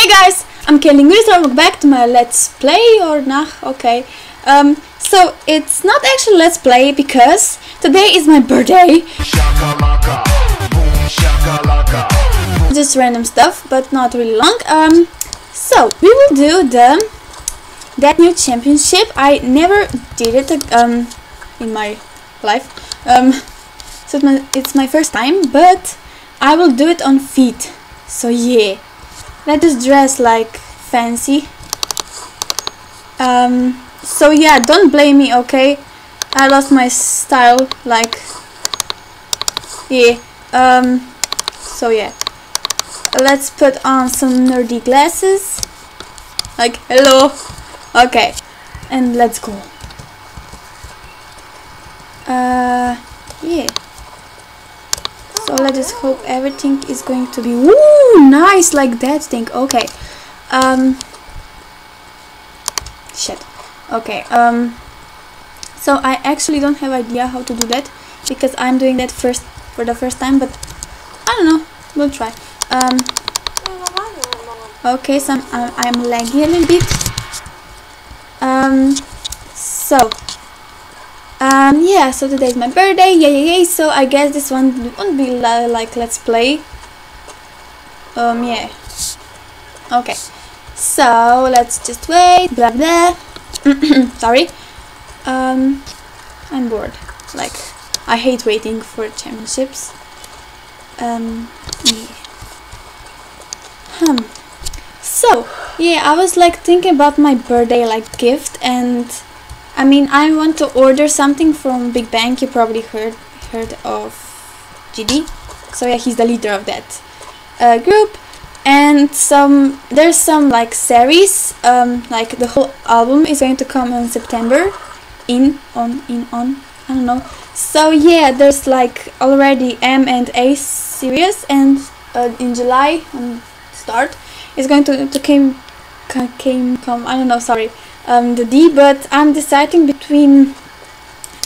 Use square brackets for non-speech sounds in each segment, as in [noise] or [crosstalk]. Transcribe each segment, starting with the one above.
Hey guys, I'm Kelly Ingrid, welcome back to my Let's Play or nah, okay. Um, so it's not actually Let's Play because today is my birthday. Shakalaka, boom shakalaka. Just random stuff, but not really long. Um, so we will do the that new championship. I never did it um in my life. Um, so it's my, it's my first time, but I will do it on feet. So yeah, let us dress like fancy. Um, so yeah, don't blame me, okay? I lost my style, like yeah. Um, so yeah, let's put on some nerdy glasses. Like hello, okay, and let's go. Uh, yeah. So let us hope everything is going to be woo nice like that thing. Okay. Um. Shit. Okay. Um. So I actually don't have idea how to do that because I'm doing that first for the first time. But I don't know. We'll try. Um. Okay. So I'm, I'm I'm a little bit. Um. So um, yeah, so today's my birthday, yay yay yay, so I guess this one won't be like let's play. Um, yeah. Okay, so let's just wait, blah blah. [clears throat] Sorry. Um, I'm bored. Like, I hate waiting for championships. Um, yeah. Hmm. So, yeah, I was like thinking about my birthday like gift and I mean, I want to order something from Big Bang. You probably heard heard of GD. So yeah, he's the leader of that uh, group. And some there's some like series. Um, like the whole album is going to come in September. In on in on I don't know. So yeah, there's like already M and A series, and uh, in July on start is going to to came came come I don't know. Sorry um, the D, but I'm deciding between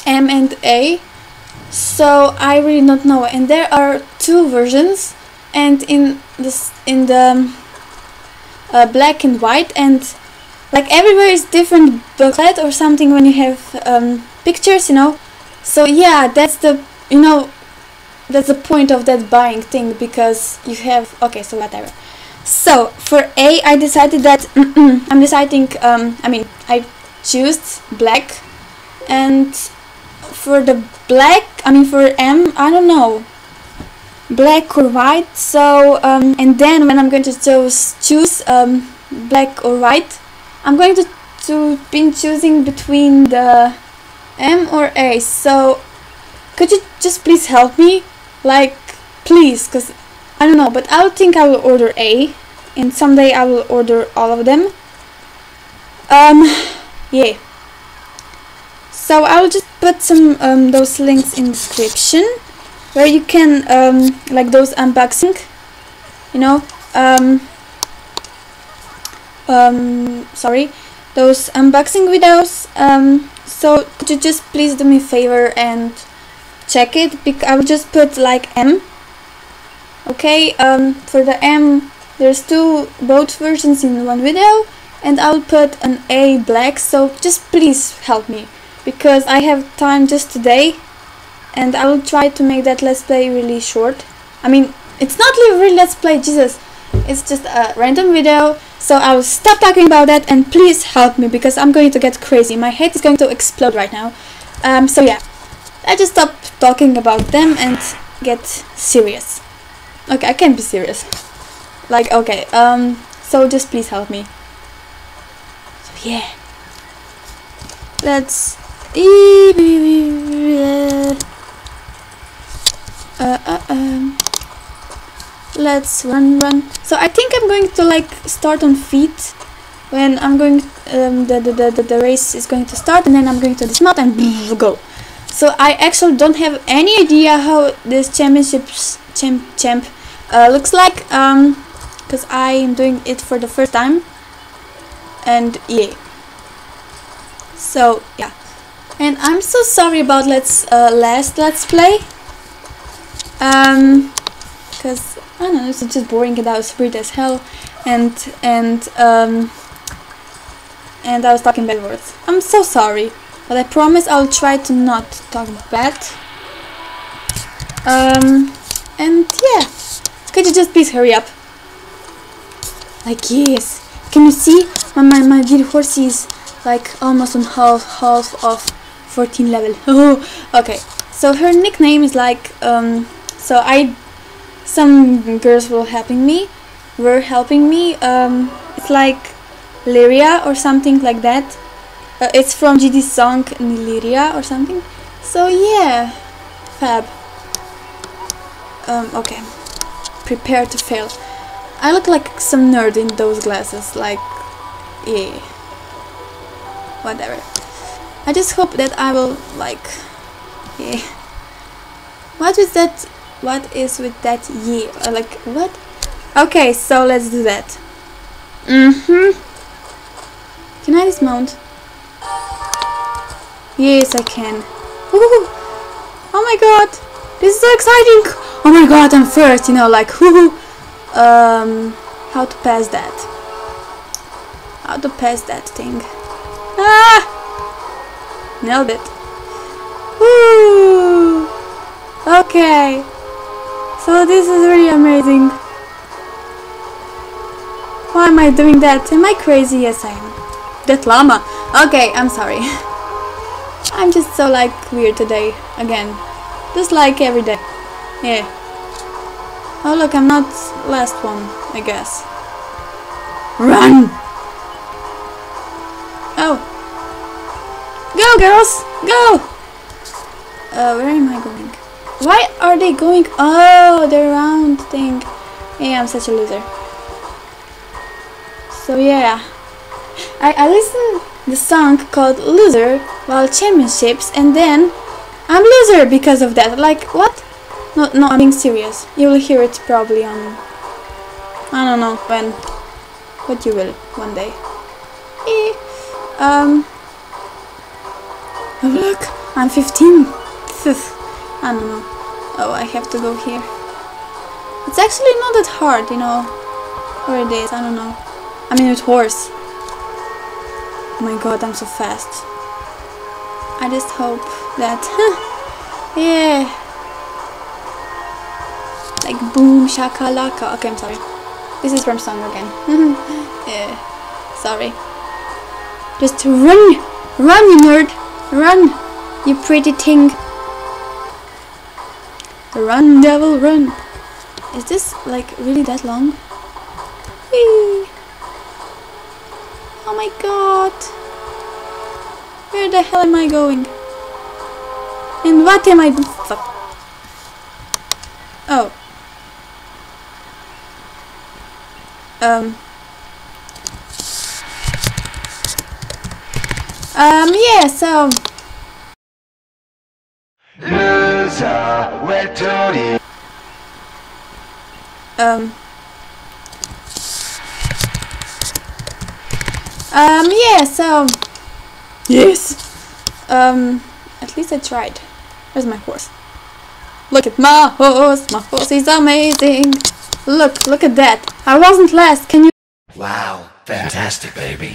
M and A, so I really don't know. And there are two versions, and in this in the uh, black and white, and like everywhere is different booklet or something when you have um, pictures, you know. So yeah, that's the you know that's the point of that buying thing because you have okay, so whatever. So for A, I decided that [clears throat] I'm deciding. Um, I mean, I choose black, and for the black, I mean for M, I don't know, black or white. So um, and then when I'm going to choose choose um, black or white, I'm going to to be choosing between the M or A. So could you just please help me, like please, because I don't know, but I would think I will order A, and someday I will order all of them. Um, yeah. So I will just put some um, those links in description where you can um, like those unboxing, you know, um, um, sorry, those unboxing videos. Um, so could you just please do me a favor and check it? Because I will just put like M okay um, for the M there's two both versions in one video and I'll put an A black so just please help me because I have time just today and I will try to make that let's play really short. I mean it's not really let's play Jesus it's just a random video so I will stop talking about that and please help me because I'm going to get crazy. My head is going to explode right now. Um, so yeah I just stop talking about them and get serious Okay, I can't be serious. Like, okay, um, so just please help me. So, yeah. Let's... Uh, uh, um, let's run, run. So I think I'm going to, like, start on feet. When I'm going, um, the, the, the, the, race is going to start, and then I'm going to dismount and [laughs] go. So I actually don't have any idea how this championships champ champ uh, looks like um because I am doing it for the first time. And yeah. So yeah. And I'm so sorry about let's uh, last let's play. Um because I don't know it's just boring and that was weird as hell. And and um, and I was talking bad words. I'm so sorry, but I promise I'll try to not talk bad. Um, and yeah, could you just please hurry up? Like yes, can you see my my, my dear horse is like almost on half half of 14 level. [laughs] Oh, okay. So her nickname is like um. So I, some girls were helping me, were helping me. Um, it's like Lyria or something like that. Uh, it's from GD's song Niliria or something. So yeah, fab. Um, okay. Prepare to fail. I look like some nerd in those glasses, like, yeah. Whatever. I just hope that I will, like, yeah. What is that? What is with that yeah? Uh, Like, what? Okay, so let's do that. Mm-hmm. Can I dismount? Yes, I can. Woohoo! Oh my god! This is so exciting! Oh my god, I'm first, you know, like, [laughs] woohoo! Um, how to pass that? How to pass that thing? Ah! Nailed it. Woo! Okay. So this is really amazing. Why am I doing that? Am I crazy? Yes, I am. That llama. Okay, I'm sorry. [laughs] I'm just so like weird today. Again. Just like every day. Yeah. Oh look, I'm not last one, I guess. Run! Oh. Go girls! Go! Uh, where am I going? Why are they going? Oh, the round thing. Yeah, I'm such a loser. So yeah. I, I listened the song called Loser while championships and then I'm loser because of that. Like what? No no I'm being serious. You will hear it probably on I don't know when. But you will one day. Eh. Um oh, look, I'm 15. I don't know. Oh I have to go here. It's actually not that hard, you know. Or it is, I don't know. I mean with horse. Oh my god, I'm so fast. I just hope that... [laughs] yeah. Like boom shakalaka. Okay, I'm sorry. This is from song again. yeah. [laughs] Sorry. Just run! Run, you nerd! Run! You pretty thing! Run, devil, run! Is this like really that long? Whee! Oh my god! Where the hell am I going? And what am I? Fuck. Oh. um um yeah so. Um um yeah so. Yes. Um at least I tried. Where's my horse? Look at my horse. My horse is amazing. Look, look at that! I wasn't last, can you? Wow, fantastic baby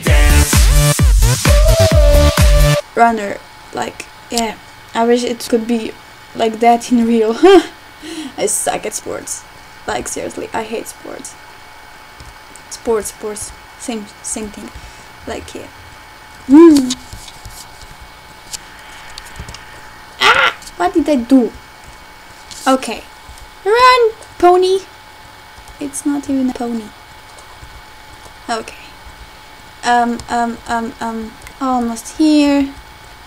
Runner, like, yeah. I wish it could be like that in real. [laughs] I suck at sports. Like, seriously, I hate sports. Sports, sports, same, same thing. Like, yeah. Mm. Ah! What did I do? Okay. Run, pony! It's not even a pony. Okay. Um, um, um, um, almost here.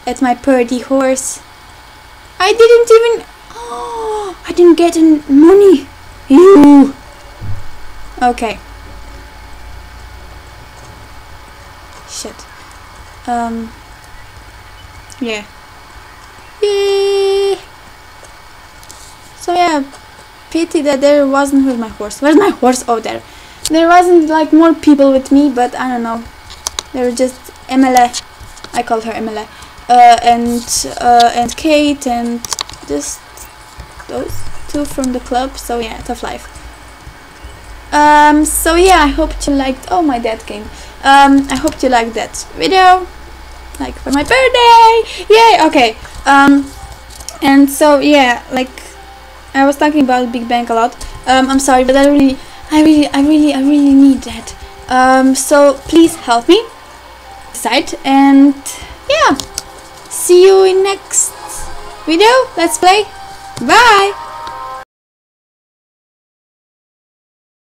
At my purdy horse. I didn't even... Oh, I didn't get any money. You. Okay. Shit. Um. Yeah. Yay! So yeah, pity that there wasn't with my horse. Where's my horse? Oh, there. There wasn't like more people with me, but I don't know. They were just Emile. I called her Emile. Uh, and uh, and Kate and just those two from the club. So yeah, tough life. Um, so yeah, I hope you liked. Oh, my dad came. Um, I hope you liked that video, like for my birthday. Yay! Okay. Um, and so yeah, like I was talking about Big Bang a lot. Um, I'm sorry, but I really, I really, I really, I really need that. Um, so please help me decide. And yeah, see you in next video. Let's play. Bye.